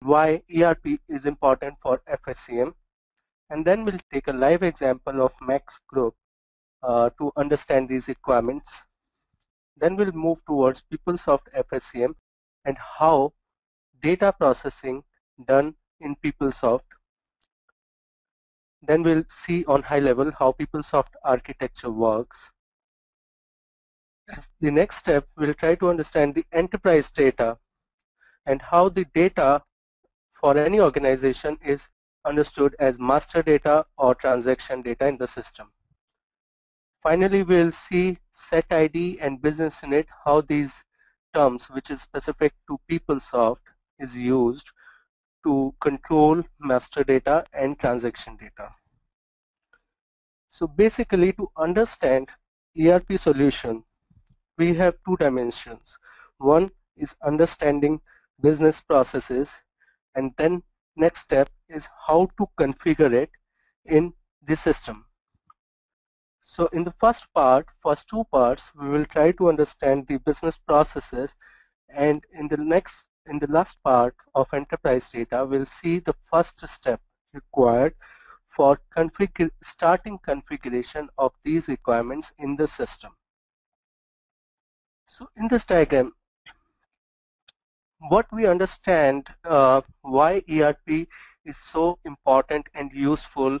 why ERP is important for FSCM and then we'll take a live example of Max Group uh, to understand these requirements. Then we'll move towards PeopleSoft FSCM and how data processing done in PeopleSoft. Then we'll see on high level how PeopleSoft architecture works. The next step, we'll try to understand the enterprise data and how the data for any organization is understood as master data or transaction data in the system. Finally, we'll see set ID and business unit, how these terms, which is specific to PeopleSoft, is used to control master data and transaction data. So basically, to understand ERP solution, we have two dimensions. One is understanding business processes and then next step is how to configure it in the system. So in the first part, first two parts, we will try to understand the business processes and in the next, in the last part of enterprise data, we'll see the first step required for config starting configuration of these requirements in the system. So in this diagram, what we understand uh, why ERP is so important and useful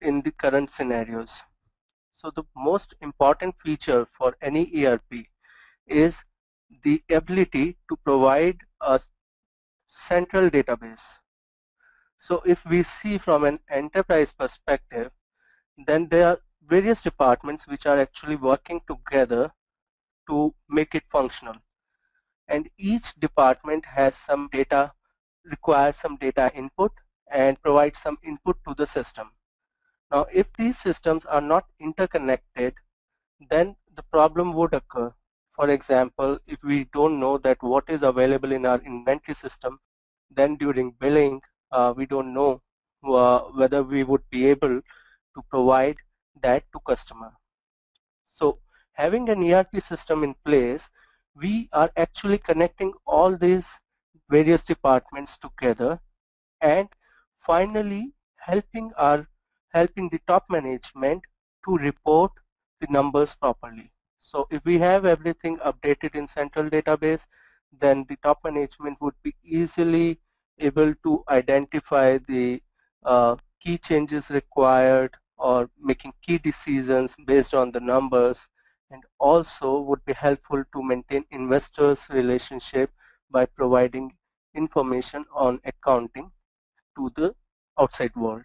in the current scenarios. So the most important feature for any ERP is the ability to provide a central database. So if we see from an enterprise perspective, then there are various departments which are actually working together to make it functional and each department has some data, requires some data input and provides some input to the system. Now if these systems are not interconnected, then the problem would occur. For example, if we don't know that what is available in our inventory system, then during billing, uh, we don't know uh, whether we would be able to provide that to customer. So having an ERP system in place we are actually connecting all these various departments together and finally helping our helping the top management to report the numbers properly. So if we have everything updated in central database, then the top management would be easily able to identify the uh, key changes required or making key decisions based on the numbers and also would be helpful to maintain investors relationship by providing information on accounting to the outside world.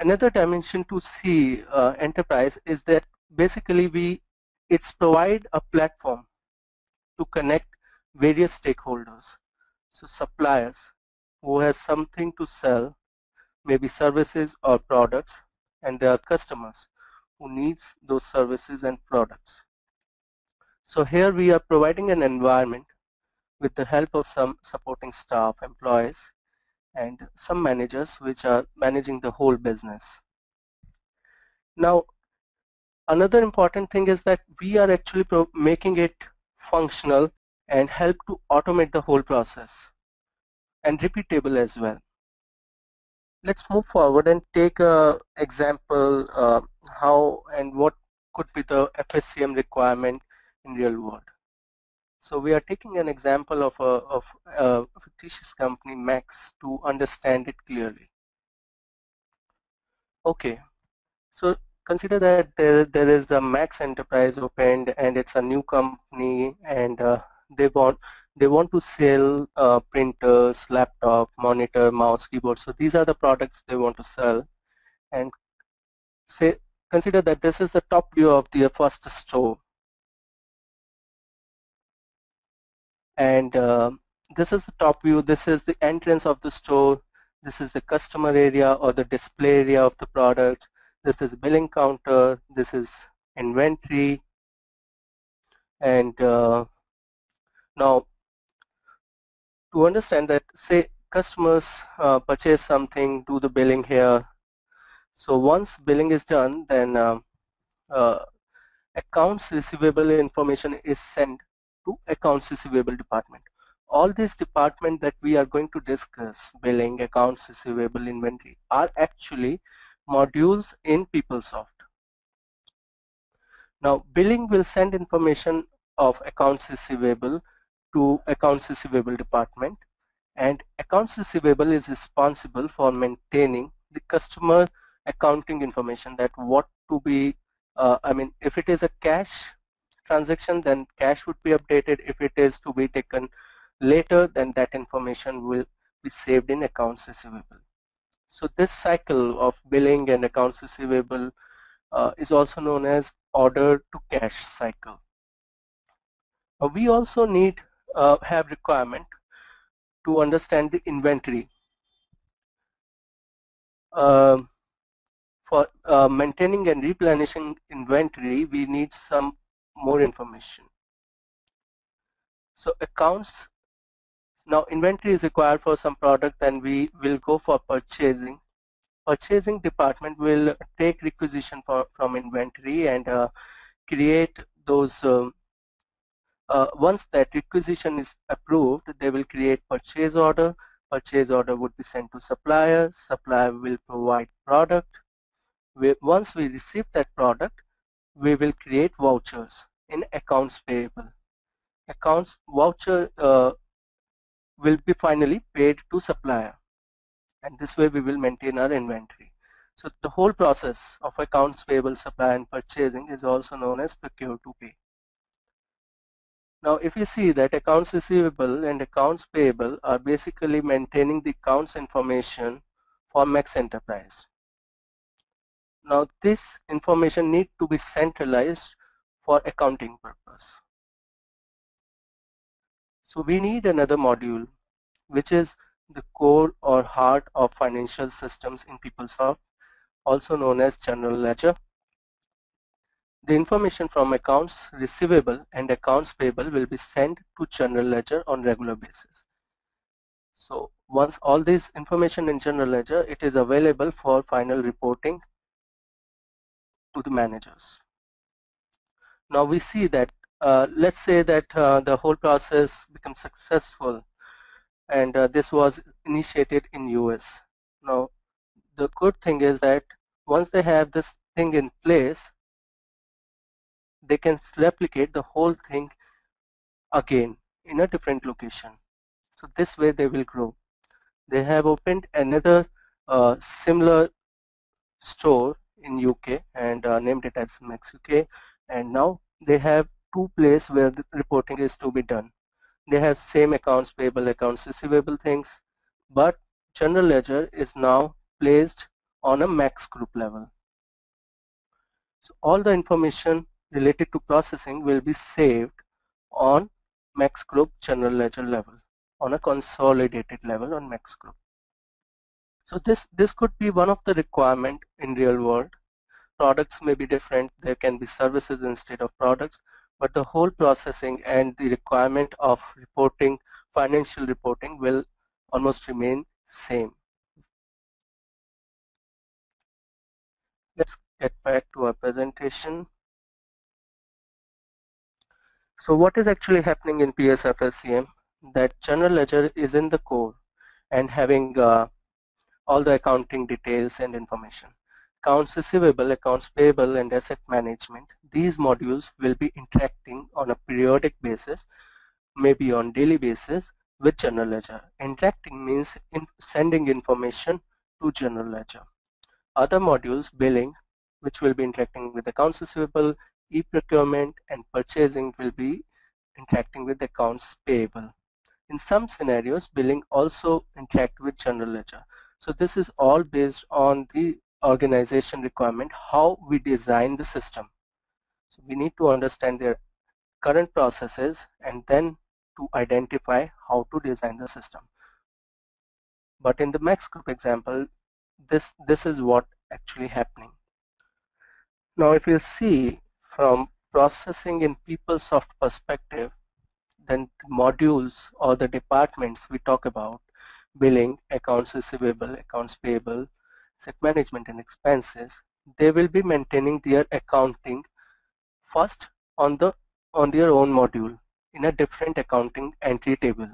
Another dimension to see uh, enterprise is that basically we it's provide a platform to connect various stakeholders. So suppliers who has something to sell, maybe services or products, and their customers who needs those services and products. So here we are providing an environment with the help of some supporting staff, employees, and some managers which are managing the whole business. Now, another important thing is that we are actually making it functional and help to automate the whole process and repeatable as well let's move forward and take a example uh, how and what could be the FSCM requirement in real world. So we are taking an example of a, of a fictitious company Max to understand it clearly. Okay, so consider that there, there is the Max Enterprise opened and it's a new company and uh, they want they want to sell uh, printers, laptop, monitor, mouse, keyboard. So these are the products they want to sell. And say, consider that this is the top view of the first store. And uh, this is the top view. This is the entrance of the store. This is the customer area or the display area of the products. This is billing counter. This is inventory. And uh, now to understand that say customers uh, purchase something do the billing here so once billing is done then um, uh, accounts receivable information is sent to accounts receivable department all these departments that we are going to discuss, billing, accounts receivable, inventory, are actually modules in PeopleSoft. Now, billing will send information of accounts receivable to accounts receivable department. And accounts receivable is responsible for maintaining the customer accounting information that what to be uh, I mean if it is a cash transaction then cash would be updated. If it is to be taken later then that information will be saved in accounts receivable. So this cycle of billing and accounts receivable uh, is also known as order to cash cycle. Uh, we also need uh, have requirement to understand the inventory um, for uh, maintaining and replenishing inventory, we need some more information. So accounts, now inventory is required for some product then we will go for purchasing. Purchasing department will take requisition for, from inventory and uh, create those um, uh, once that requisition is approved, they will create purchase order. Purchase order would be sent to supplier. Supplier will provide product we, once we receive that product, we will create vouchers in accounts payable. Accounts voucher uh, will be finally paid to supplier and this way we will maintain our inventory. So the whole process of accounts payable, supply and purchasing is also known as procure to pay. Now if you see that accounts receivable and accounts payable are basically maintaining the accounts information for Max Enterprise. Now this information need to be centralized for accounting purpose. So we need another module which is the core or heart of financial systems in PeopleSoft also known as general ledger. The information from accounts receivable and accounts payable will be sent to general ledger on regular basis. So once all this information in general ledger, it is available for final reporting to the managers. Now we see that uh, let's say that uh, the whole process becomes successful and uh, this was initiated in US. Now the good thing is that once they have this thing in place they can replicate the whole thing again in a different location. So this way they will grow. They have opened another uh, similar store in UK and uh, named it as Max UK and now they have two places where the reporting is to be done. They have same accounts payable, accounts receivable things but general ledger is now placed on a max group level. So all the information related to processing will be saved on max group general ledger level on a consolidated level on max group. So this, this could be one of the requirement in real world. Products may be different. There can be services instead of products, but the whole processing and the requirement of reporting, financial reporting will almost remain same. Let's get back to our presentation. So what is actually happening in PSFSCM? That general ledger is in the core and having uh, all the accounting details and information. Accounts receivable, accounts payable and asset management. These modules will be interacting on a periodic basis, maybe on daily basis with general ledger. Interacting means in sending information to general ledger. Other modules, billing, which will be interacting with accounts receivable, e-procurement and purchasing will be interacting with accounts payable. In some scenarios, billing also interact with general ledger. So this is all based on the organization requirement, how we design the system. So we need to understand their current processes and then to identify how to design the system. But in the Max Group example, this, this is what actually happening. Now if you see from processing in PeopleSoft perspective, then the modules or the departments we talk about billing, accounts receivable, accounts payable, asset management and expenses, they will be maintaining their accounting first on the on their own module in a different accounting entry table.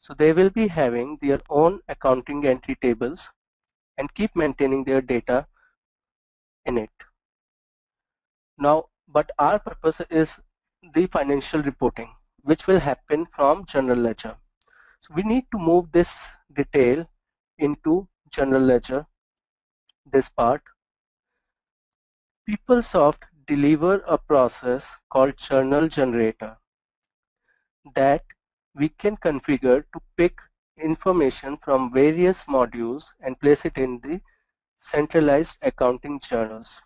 So they will be having their own accounting entry tables and keep maintaining their data in it. Now, but our purpose is the financial reporting, which will happen from general ledger. So we need to move this detail into general ledger, this part. PeopleSoft deliver a process called journal generator that we can configure to pick information from various modules and place it in the centralized accounting journals.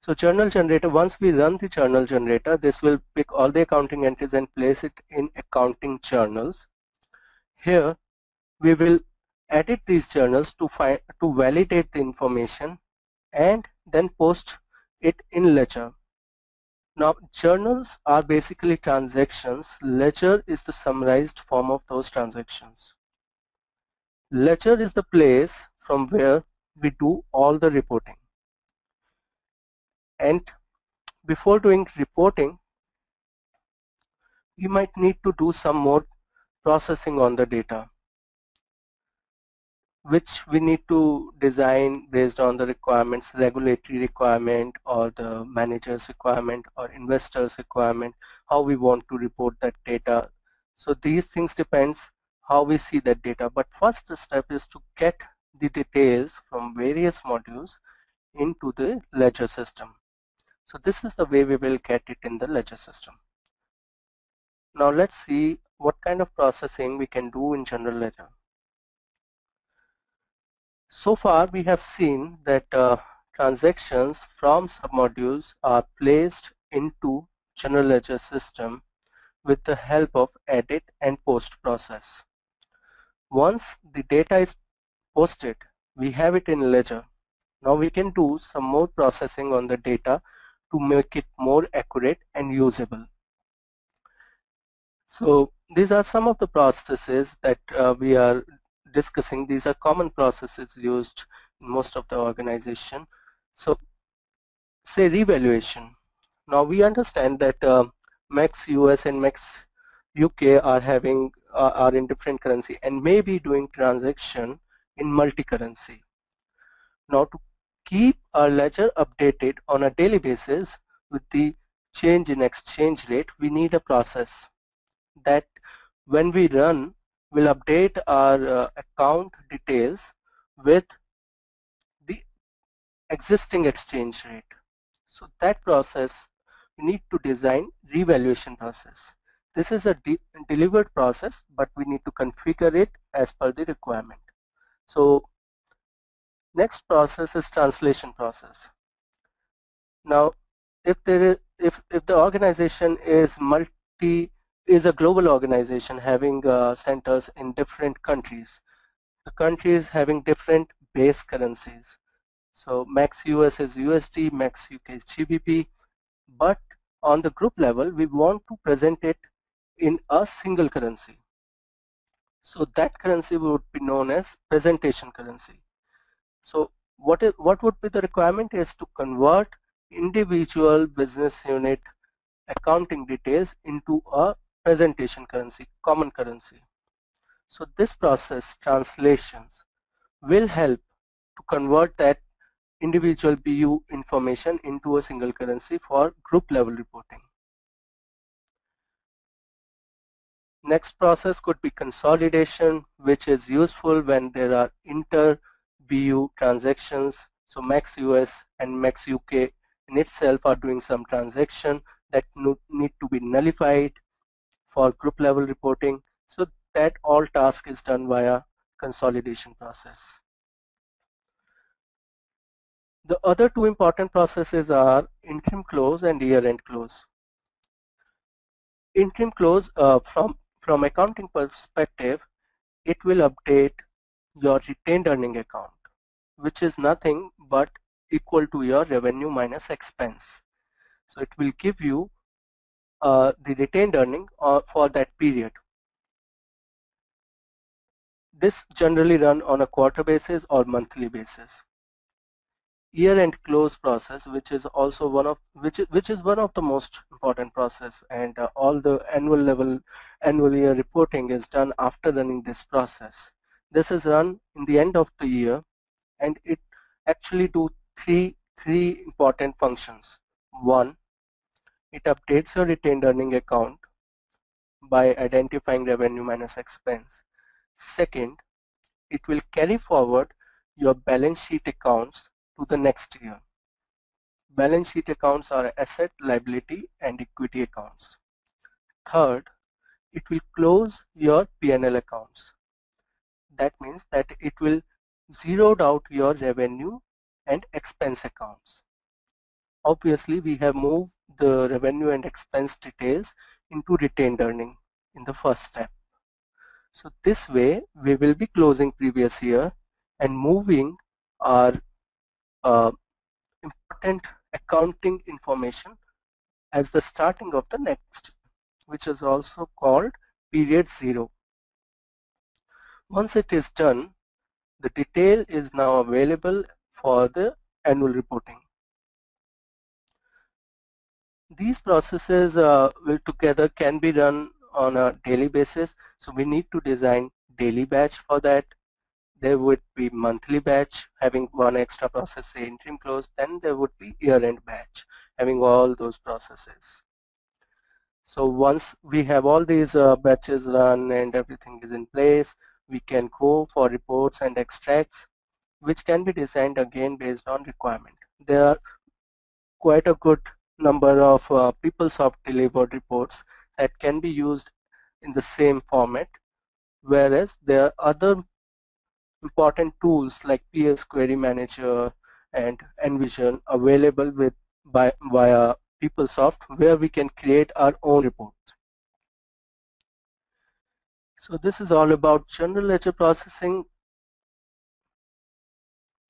So journal generator, once we run the journal generator, this will pick all the accounting entries and place it in accounting journals. Here we will edit these journals to find to validate the information and then post it in ledger. Now journals are basically transactions. Ledger is the summarized form of those transactions. Ledger is the place from where we do all the reporting. And before doing reporting, you might need to do some more processing on the data which we need to design based on the requirements, regulatory requirement or the manager's requirement or investor's requirement, how we want to report that data. So these things depends how we see that data. But first step is to get the details from various modules into the ledger system. So this is the way we will get it in the ledger system. Now let's see what kind of processing we can do in general ledger. So far we have seen that uh, transactions from submodules are placed into general ledger system with the help of edit and post process. Once the data is posted, we have it in ledger. Now we can do some more processing on the data to make it more accurate and usable. So these are some of the processes that uh, we are discussing, these are common processes used in most of the organization. So say revaluation. Now we understand that uh, Max US and Max UK are having uh, are in different currency and may be doing transaction in multi-currency. Now to keep our ledger updated on a daily basis with the change in exchange rate, we need a process that when we run will update our uh, account details with the existing exchange rate. So that process we need to design revaluation process. This is a de delivered process but we need to configure it as per the requirement. So next process is translation process. Now if there is if if the organization is multi is a global organization having uh, centers in different countries. The countries having different base currencies. So Max US is USD, Max UK is GBP, but on the group level, we want to present it in a single currency. So that currency would be known as presentation currency. So what is what would be the requirement is to convert individual business unit accounting details into a presentation currency, common currency. So this process, translations, will help to convert that individual BU information into a single currency for group level reporting. Next process could be consolidation, which is useful when there are inter-BU transactions. So Max US and Max UK in itself are doing some transaction that need to be nullified for group level reporting. So that all task is done via consolidation process. The other two important processes are interim close and year-end close. Interim close uh, from, from accounting perspective, it will update your retained earning account, which is nothing but equal to your revenue minus expense. So it will give you uh, the retained earning uh, for that period. This generally run on a quarter basis or monthly basis. year-end close process, which is also one of which which is one of the most important process, and uh, all the annual level annual year reporting is done after running this process. This is run in the end of the year, and it actually do three three important functions. One, it updates your retained earning account by identifying revenue minus expense. Second, it will carry forward your balance sheet accounts to the next year. Balance sheet accounts are asset, liability, and equity accounts. Third, it will close your P&L accounts. That means that it will zero out your revenue and expense accounts. Obviously, we have moved the revenue and expense details into retained earning in the first step. So this way, we will be closing previous year and moving our uh, important accounting information as the starting of the next, which is also called period zero. Once it is done, the detail is now available for the annual reporting. These processes uh, will together can be run on a daily basis. So we need to design daily batch for that there would be monthly batch having one extra process say interim close then there would be year-end batch having all those processes so once we have all these uh, batches run and everything is in place we can go for reports and extracts which can be designed again based on requirement there are quite a good number of uh, PeopleSoft delivered reports that can be used in the same format whereas there are other important tools like PS Query Manager and nVision available with by via PeopleSoft where we can create our own reports. So this is all about general ledger processing.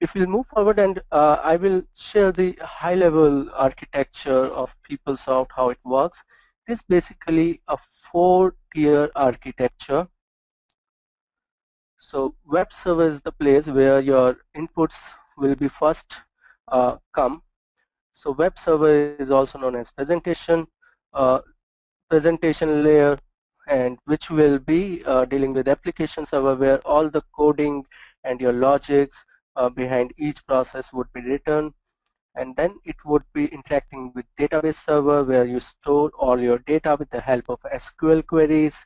If we move forward and uh, I will share the high level architecture of PeopleSoft, how it works. It is basically a four tier architecture so web server is the place where your inputs will be first uh, come. So web server is also known as presentation, uh, presentation layer and which will be uh, dealing with application server where all the coding and your logics uh, behind each process would be written. And then it would be interacting with database server where you store all your data with the help of SQL queries.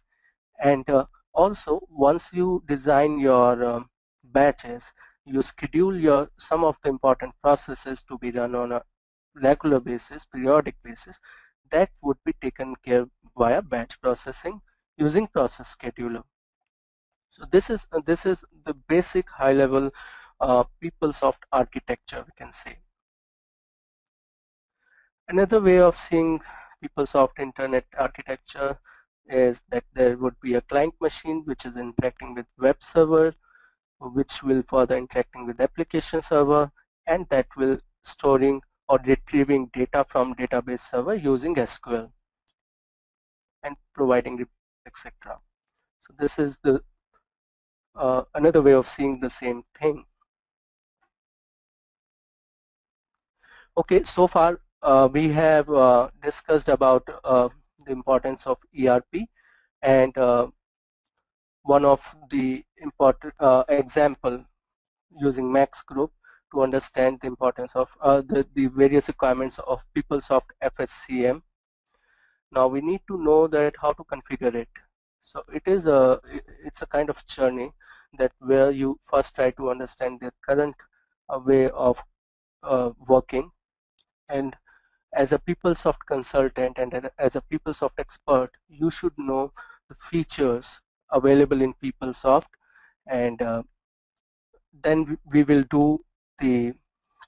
And uh, also once you design your um, batches you schedule your some of the important processes to be run on a regular basis periodic basis. That would be taken care via batch processing using process scheduler. So this is uh, this is the basic high level uh, PeopleSoft architecture we can say. Another way of seeing PeopleSoft internet architecture is that there would be a client machine which is interacting with web server which will further interacting with application server and that will storing or retrieving data from database server using SQL and providing etc. So this is the uh, another way of seeing the same thing. Okay, so far uh, we have uh, discussed about uh, the importance of ERP and uh, one of the important uh, example using Max Group to understand the importance of the, the various requirements of PeopleSoft FSCM. Now we need to know that how to configure it. So it is a it's a kind of journey that where you first try to understand the current uh, way of uh, working. And as a PeopleSoft consultant and as a PeopleSoft expert, you should know the features available in PeopleSoft. And uh, then we will do the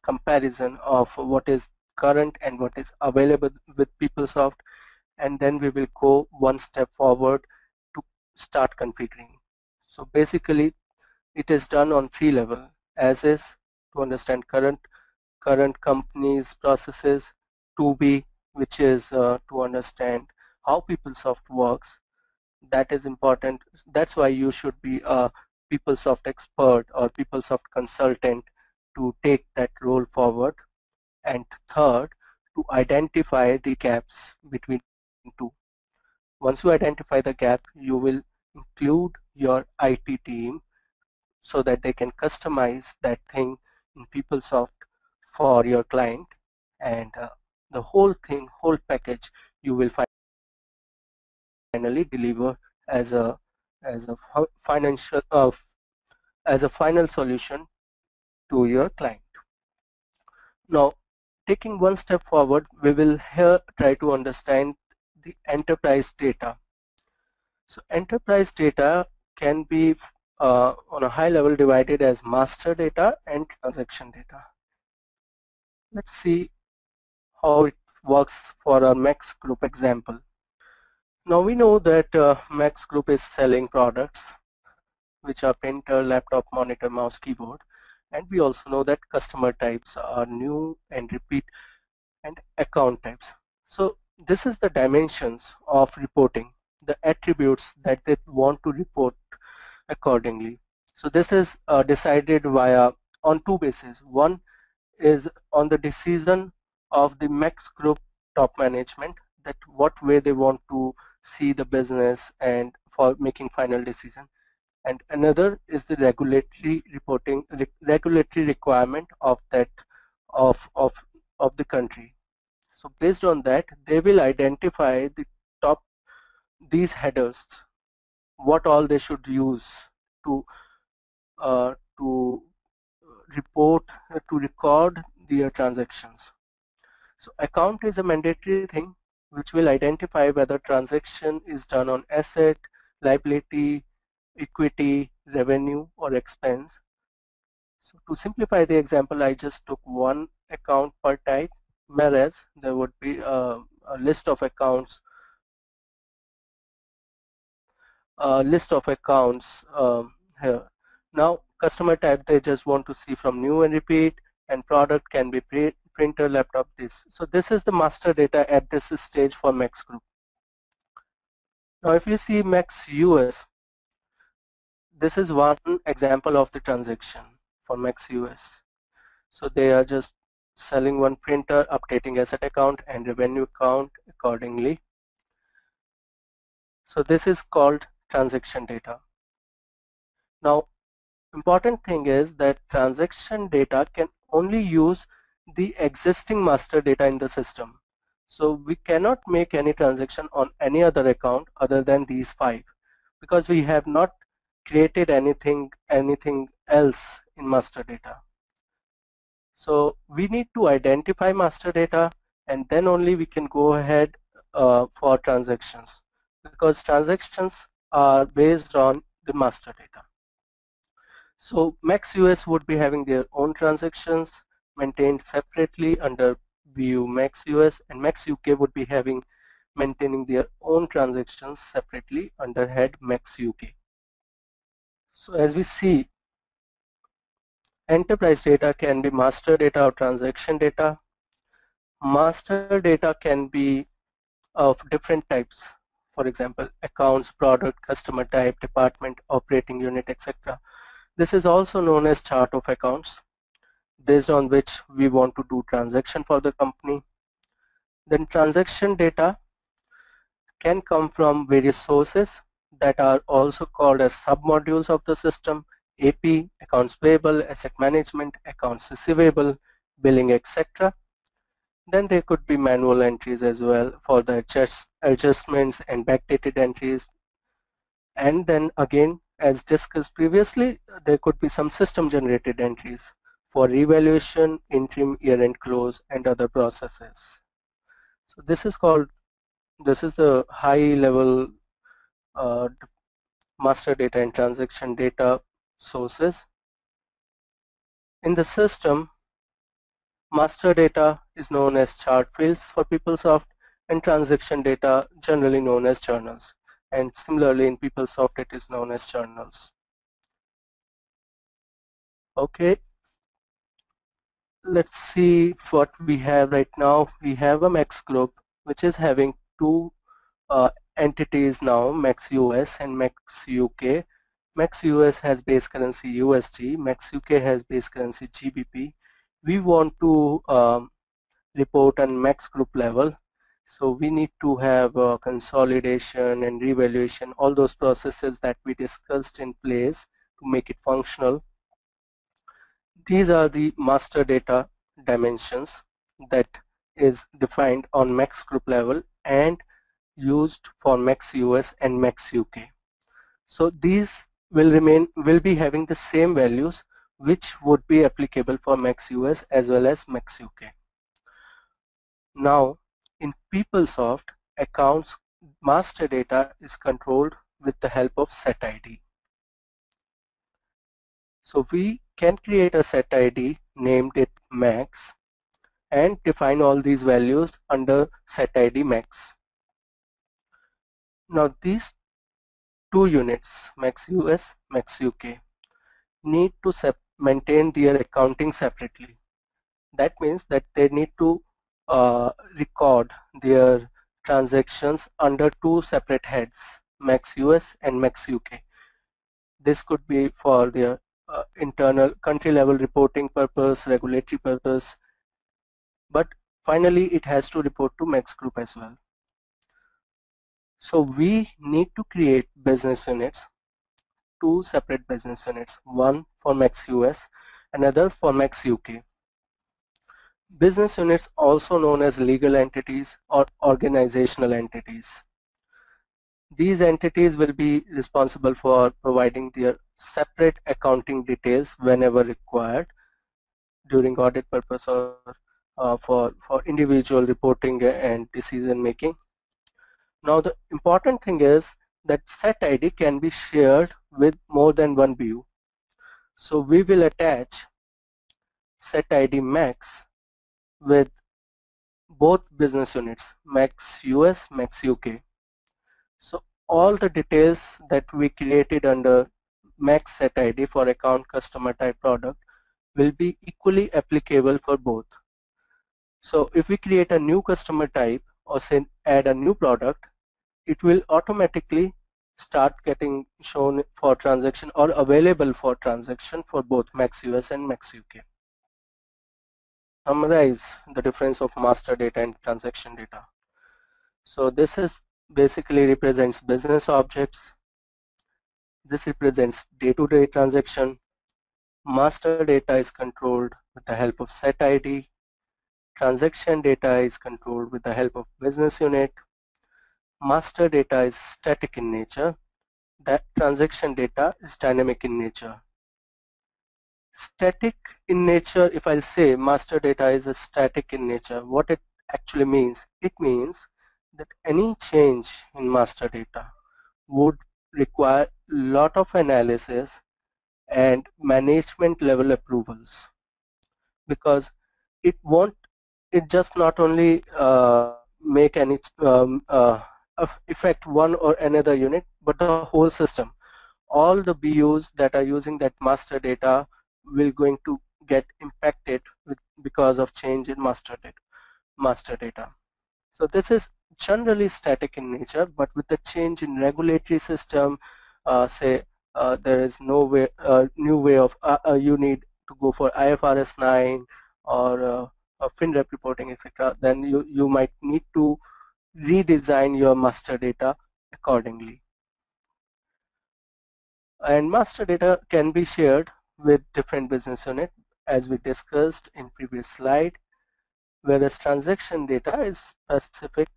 comparison of what is current and what is available with PeopleSoft and then we will go one step forward to start configuring. So basically it is done on three level as is to understand current current companies processes to be which is uh, to understand how PeopleSoft works. That is important. That's why you should be a PeopleSoft expert or PeopleSoft consultant to take that role forward and third to identify the gaps between two. Once you identify the gap you will include your IT team so that they can customize that thing in PeopleSoft for your client and uh, the whole thing, whole package you will finally deliver as a as a financial uh, as a final solution to your client. Now taking one step forward we will here try to understand the enterprise data. So enterprise data can be uh, on a high level divided as master data and transaction data. Let's see how it works for a Max Group example. Now we know that uh, Max Group is selling products which are printer, laptop, monitor, mouse, keyboard and we also know that customer types are new and repeat and account types. So this is the dimensions of reporting, the attributes that they want to report accordingly. So this is uh, decided via on two bases. One is on the decision of the Max Group top management that what way they want to see the business and for making final decision. And another is the regulatory reporting, re regulatory requirement of that of of of the country. So based on that, they will identify the top these headers, what all they should use to uh, to report uh, to record their transactions. So account is a mandatory thing which will identify whether transaction is done on asset, liability, equity, revenue or expense. So to simplify the example, I just took one account per type, whereas there would be a, a list of accounts a list of accounts um, here. Now customer type they just want to see from new and repeat and product can be printer, laptop, this. So this is the master data at this stage for Max Group. Now if you see Max US, this is one example of the transaction for Max US. So they are just selling one printer, updating asset account and revenue account accordingly. So this is called transaction data. Now important thing is that transaction data can only use the existing master data in the system. So we cannot make any transaction on any other account other than these five because we have not created anything anything else in master data. So we need to identify master data and then only we can go ahead uh, for transactions because transactions are based on the master data. So Max US would be having their own transactions maintained separately under BU Max US and Max UK would be having maintaining their own transactions separately under head Max UK. So as we see enterprise data can be master data or transaction data. Master data can be of different types for example, accounts, product, customer type, department, operating unit, etc. This is also known as chart of accounts based on which we want to do transaction for the company. Then transaction data can come from various sources that are also called as submodules of the system, AP, accounts payable, asset management, accounts receivable, billing, etc. Then there could be manual entries as well for the adjust, adjustments and backdated entries. And then again, as discussed previously, there could be some system generated entries for revaluation, interim year-end close, and other processes. So this is called, this is the high level uh, master data and transaction data sources. In the system, Master data is known as chart fields for PeopleSoft and transaction data generally known as journals. And similarly in PeopleSoft it is known as journals. Okay, let's see what we have right now. We have a Max group which is having two uh, entities now, Max US and Max UK. Max US has base currency USD, Max UK has base currency GBP. We want to um, report on Max group level. So we need to have uh, consolidation and revaluation, all those processes that we discussed in place to make it functional. These are the master data dimensions that is defined on max group level and used for max US and max UK. So these will remain will be having the same values which would be applicable for max US as well as max UK. Now in PeopleSoft accounts master data is controlled with the help of set ID. So we can create a set ID named it max and define all these values under set ID max. Now these two units, max US, max UK, need to maintain their accounting separately. That means that they need to uh, record their transactions under two separate heads, max US and max UK. This could be for their uh, internal country level reporting purpose, regulatory purpose, but finally it has to report to max group as well. So we need to create business units, two separate business units, one for max US, another for max UK. Business units also known as legal entities or organizational entities. These entities will be responsible for providing their separate accounting details whenever required during audit purpose or uh, for, for individual reporting and decision making. Now the important thing is that set ID can be shared with more than one BU. So we will attach set ID max with both business units, max US, max UK. So all the details that we created under max set ID for account customer type product will be equally applicable for both. So if we create a new customer type or say add a new product, it will automatically start getting shown for transaction or available for transaction for both Max US and Max UK. Summarize the difference of master data and transaction data. So this is basically represents business objects. This represents day-to-day -day transaction. Master data is controlled with the help of set ID Transaction data is controlled with the help of business unit. Master data is static in nature. That transaction data is dynamic in nature. Static in nature, if I say master data is a static in nature, what it actually means? It means that any change in master data would require lot of analysis and management level approvals because it won't it just not only uh, make any um, uh, affect one or another unit, but the whole system. All the BUs that are using that master data will going to get impacted with, because of change in master data. Master data. So this is generally static in nature, but with the change in regulatory system, uh, say uh, there is no way, uh, new way of uh, uh, you need to go for IFRS 9 or uh, FinRep reporting, etc., then you, you might need to redesign your master data accordingly. And master data can be shared with different business unit as we discussed in previous slide, whereas transaction data is specific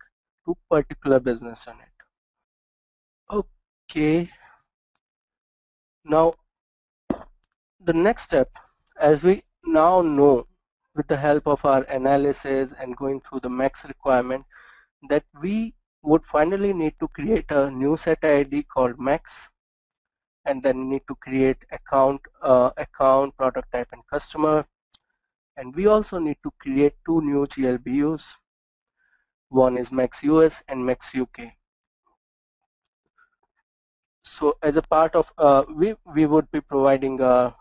to particular business unit. Okay. Now, the next step, as we now know with the help of our analysis and going through the max requirement that we would finally need to create a new set ID called max and then need to create account uh, account product type and customer. And we also need to create two new GLBUs one is max US and max UK so as a part of uh, we we would be providing a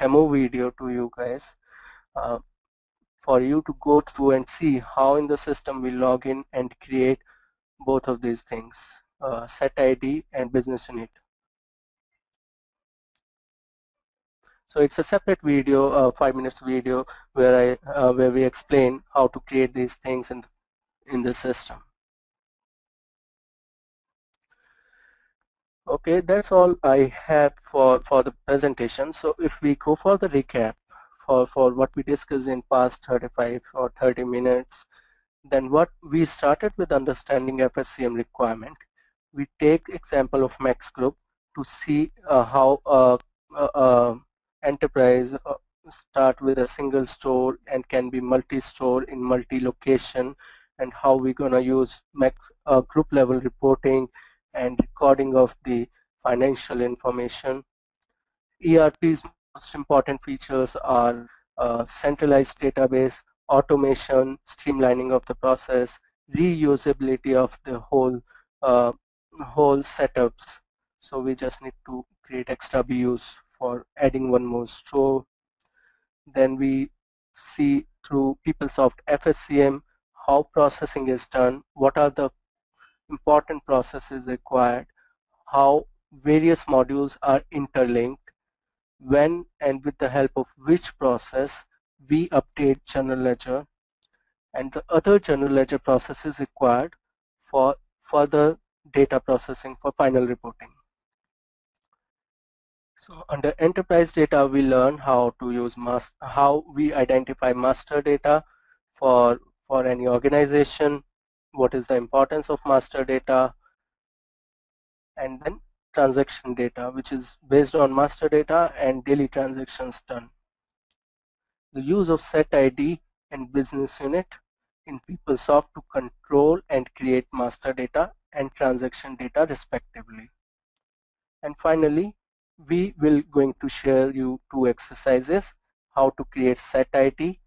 demo video to you guys. Uh, for you to go through and see how in the system we log in and create both of these things, uh, set ID and business unit. So it's a separate video, a five minutes video, where I uh, where we explain how to create these things in in the system. Okay, that's all I have for for the presentation. So if we go for the recap for what we discussed in past 35 or 30 minutes, then what we started with understanding FSCM requirement. We take example of Max Group to see uh, how uh, uh, uh enterprise uh, start with a single store and can be multi-store in multi-location and how we're going to use max uh, group level reporting and recording of the financial information. ERP's most important features are uh, centralized database, automation, streamlining of the process, reusability of the whole uh, whole setups. So we just need to create extra views for adding one more store. Then we see through PeopleSoft FSCM how processing is done, what are the important processes required, how various modules are interlinked, when and with the help of which process we update general ledger and the other general ledger processes required for further data processing for final reporting. So under enterprise data, we learn how to use how we identify master data for for any organization, what is the importance of master data, and then transaction data, which is based on master data and daily transactions done. The use of set ID and business unit in PeopleSoft to control and create master data and transaction data respectively. And finally, we will going to share you two exercises, how to create set ID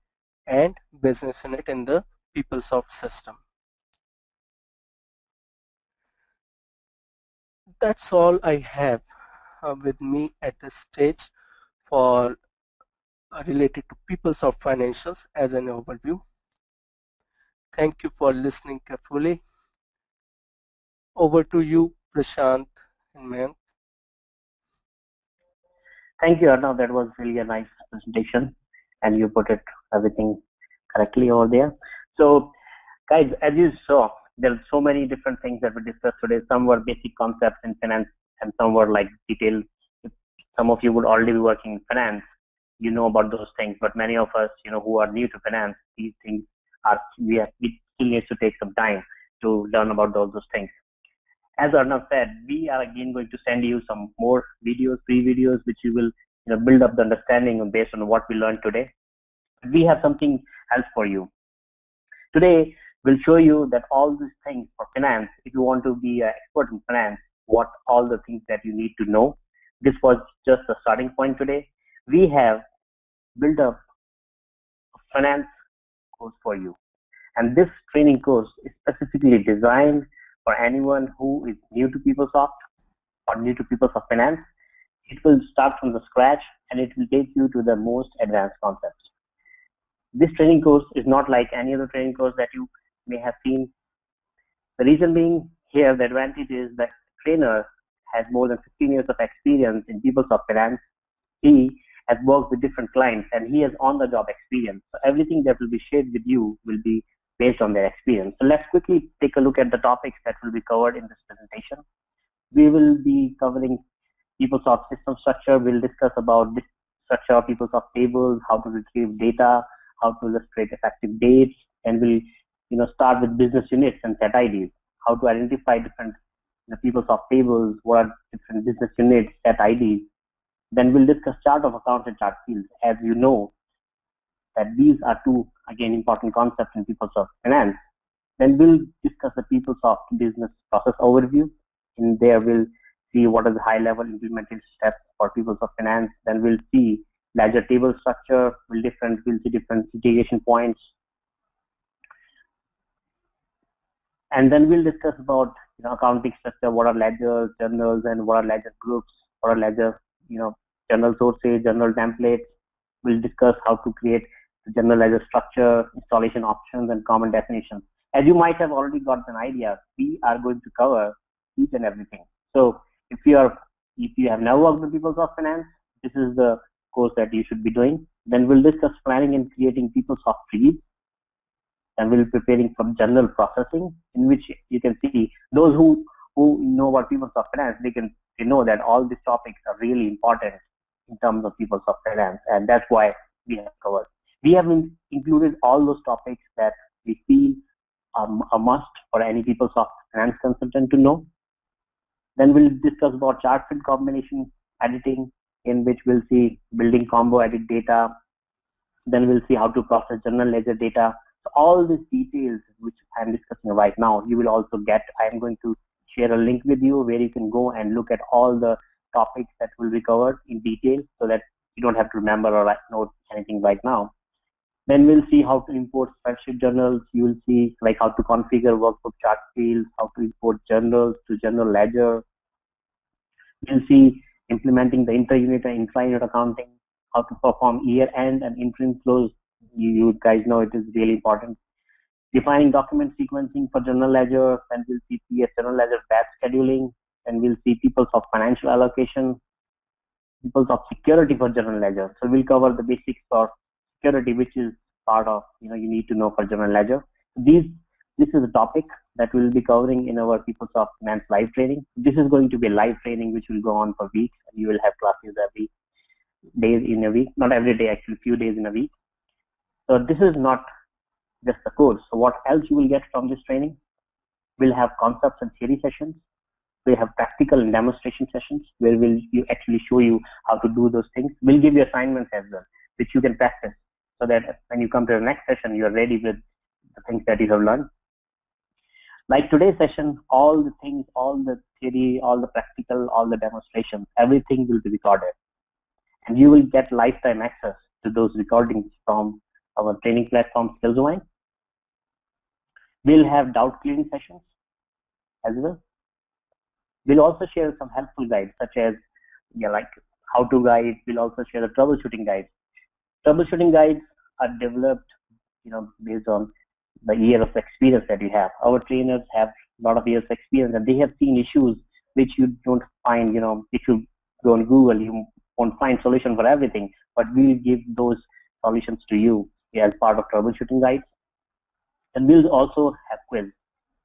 and business unit in the PeopleSoft system. That's all I have uh, with me at this stage for uh, related to PeopleSoft financials as an overview. Thank you for listening carefully. Over to you, Prashant and Mayank. Thank you, Arnav. That was really a nice presentation and you put it everything correctly over there. So guys, as you saw, there are so many different things that we discussed today. Some were basic concepts in finance and some were like detailed. Some of you would already be working in finance. You know about those things, but many of us, you know, who are new to finance, these things are, we, have, we still need to take some time to learn about all those things. As Arnav said, we are again going to send you some more videos, pre-videos, which you will you know, build up the understanding based on what we learned today. We have something else for you. Today, we'll show you that all these things for finance, if you want to be an expert in finance, what all the things that you need to know. This was just the starting point today. We have built up a finance course for you. And this training course is specifically designed for anyone who is new to PeopleSoft or new to PeopleSoft Finance. It will start from the scratch and it will take you to the most advanced concepts this training course is not like any other training course that you may have seen. The reason being here, the advantage is that trainer has more than 15 years of experience in PeopleSoft Finance. He has worked with different clients and he has on-the-job experience. So everything that will be shared with you will be based on their experience. So let's quickly take a look at the topics that will be covered in this presentation. We will be covering PeopleSoft system structure. We'll discuss about structure, of PeopleSoft tables, how to retrieve data, how to illustrate effective dates, and we'll you know start with business units and set IDs, how to identify different you know, PeopleSoft tables, what are different business units, set IDs. Then we'll discuss chart of accounts and chart fields. As you know, that these are two again important concepts in PeopleSoft Finance. Then we'll discuss the PeopleSoft business process overview. In there, we'll see what is the high-level implementation steps for PeopleSoft Finance. Then we'll see ledger table structure we'll, different we'll see different integration points and then we'll discuss about you know accounting structure what are ledgers journals and what are ledger groups what are ledger you know journal sources journal templates we'll discuss how to create the general ledger structure installation options and common definitions as you might have already got an idea we are going to cover each and everything so if you are if you have never worked with PeopleSoft Finance this is the course that you should be doing. Then we'll discuss planning and creating PeopleSoft trees. And we'll be preparing for journal processing, in which you can see those who who know about PeopleSoft finance, they can they know that all these topics are really important in terms of PeopleSoft finance, and that's why we have covered. We have included all those topics that we feel um, a must for any PeopleSoft finance consultant to know. Then we'll discuss about chart field combination editing, in which we'll see building combo edit data. Then we'll see how to process general ledger data. All these details which I'm discussing right now, you will also get. I'm going to share a link with you where you can go and look at all the topics that will be covered in detail so that you don't have to remember or write note anything right now. Then we'll see how to import spreadsheet journals. You will see like how to configure workbook chart fields, how to import journals to general ledger. You'll see implementing the inter-unit and intra-unit accounting, how to perform year-end and interim close. You, you guys know it is really important. Defining document sequencing for general ledger, then we'll see PS general ledger batch scheduling, and we'll see PeopleSoft financial allocation, PeopleSoft security for general ledger. So we'll cover the basics for security, which is part of, you know, you need to know for general ledger. These, this is a topic that we'll be covering in our PeopleSoft Finance live training. This is going to be a live training which will go on for weeks and you will have classes every day in a week, not every day actually, few days in a week. So this is not just the course. So what else you will get from this training? We'll have concepts and theory sessions. We'll have practical and demonstration sessions where we'll actually show you how to do those things. We'll give you assignments as well, which you can practice so that when you come to the next session, you're ready with the things that you have learned. Like today's session, all the things, all the theory, all the practical, all the demonstrations, everything will be recorded. And you will get lifetime access to those recordings from our training platform Skillsvine. We'll have doubt clearing sessions as well. We'll also share some helpful guides such as yeah, like how to guide. We'll also share the troubleshooting guides. Troubleshooting guides are developed, you know, based on the year of experience that you have. Our trainers have a lot of years of experience and they have seen issues which you don't find, you know, if you go on Google, you won't find solution for everything, but we'll give those solutions to you as part of troubleshooting guides. And we'll also have quiz.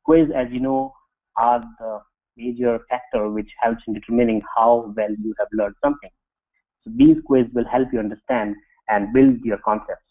Quiz, as you know, are the major factor which helps in determining how well you have learned something. So these quiz will help you understand and build your concepts.